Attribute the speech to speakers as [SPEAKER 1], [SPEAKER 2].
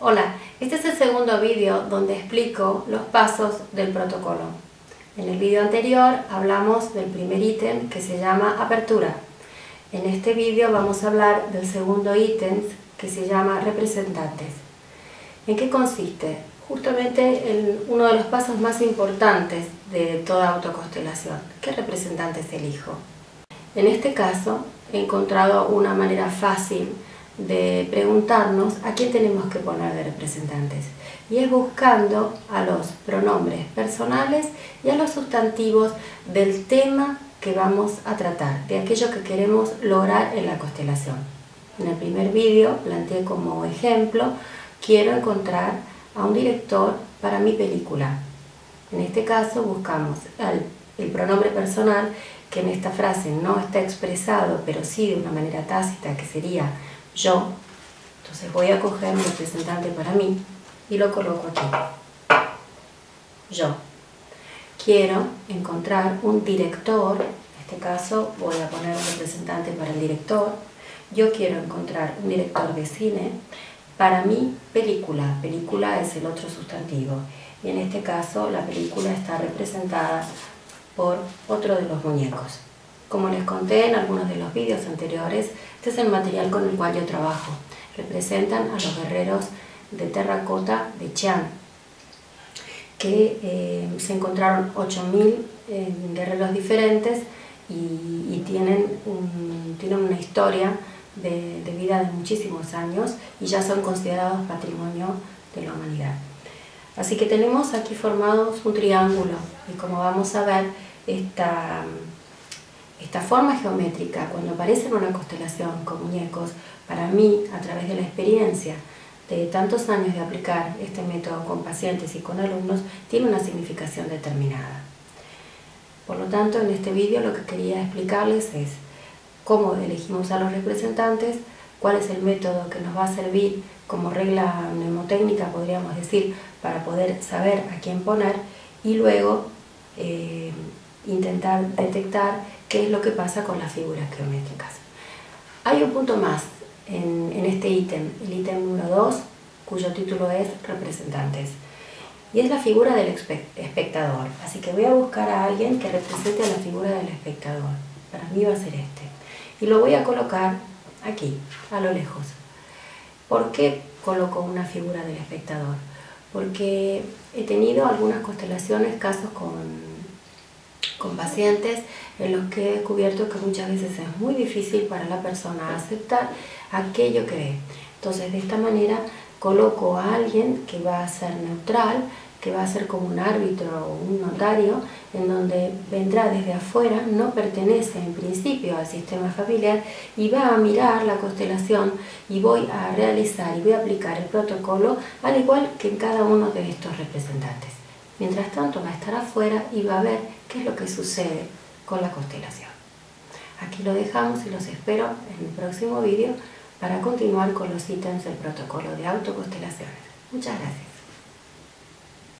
[SPEAKER 1] Hola, este es el segundo vídeo donde explico los pasos del protocolo. En el vídeo anterior hablamos del primer ítem que se llama apertura. En este vídeo vamos a hablar del segundo ítem que se llama representantes. ¿En qué consiste? Justamente en uno de los pasos más importantes de toda autoconstelación. ¿Qué representantes elijo? En este caso he encontrado una manera fácil de preguntarnos a quién tenemos que poner de representantes. Y es buscando a los pronombres personales y a los sustantivos del tema que vamos a tratar, de aquello que queremos lograr en la constelación. En el primer vídeo planteé como ejemplo, quiero encontrar a un director para mi película. En este caso buscamos el pronombre personal que en esta frase no está expresado, pero sí de una manera tácita, que sería yo, entonces voy a coger un representante para mí y lo coloco aquí. Yo. Quiero encontrar un director, en este caso voy a poner un representante para el director. Yo quiero encontrar un director de cine para mi película. Película es el otro sustantivo. Y en este caso la película está representada por otro de los muñecos. Como les conté en algunos de los vídeos anteriores, este es el material con el cual yo trabajo. Representan a los guerreros de terracota de Chiang, que eh, se encontraron 8.000 eh, guerreros diferentes y, tienen, tienen, una historia de, de vida de muchísimos años y ya son considerados patrimonio de la humanidad. Así que tenemos aquí formados un triángulo y como vamos a ver, esta, esta forma geométrica, cuando aparece en una constelación con muñecos, para mí, a través de la experiencia de tantos años de aplicar este método con pacientes y con alumnos, tiene una significación determinada. Por lo tanto, en este vídeo lo que quería explicarles es cómo elegimos a los representantes, cuál es el método que nos va a servir como regla mnemotécnica, podríamos decir, para poder saber a quién poner y luego eh, intentar detectar qué es lo que pasa con las figuras geométricas. Hay un punto más en, este ítem, el ítem número 2, cuyo título es representantes. Y es la figura del espectador. Así que voy a buscar a alguien que represente a la figura del espectador. Para mí va a ser este. Y lo voy a colocar aquí, a lo lejos. ¿Por qué coloco una figura del espectador? Porque he tenido algunas constelaciones, casos con con pacientes en los que he descubierto que muchas veces es muy difícil para la persona aceptar aquello que ve. Entonces de esta manera coloco a alguien que va a ser neutral, que va a ser como un árbitro o un notario, en donde vendrá desde afuera, no pertenece en principio al sistema familiar y va a mirar la constelación y voy a realizar y voy a aplicar el protocolo al igual que en cada uno de estos representantes. Mientras tanto va a estar afuera y va a ver qué es lo que sucede con la constelación. Aquí lo dejamos y los espero en el próximo vídeo para continuar con los ítems del protocolo de autoconstelaciones. Muchas gracias.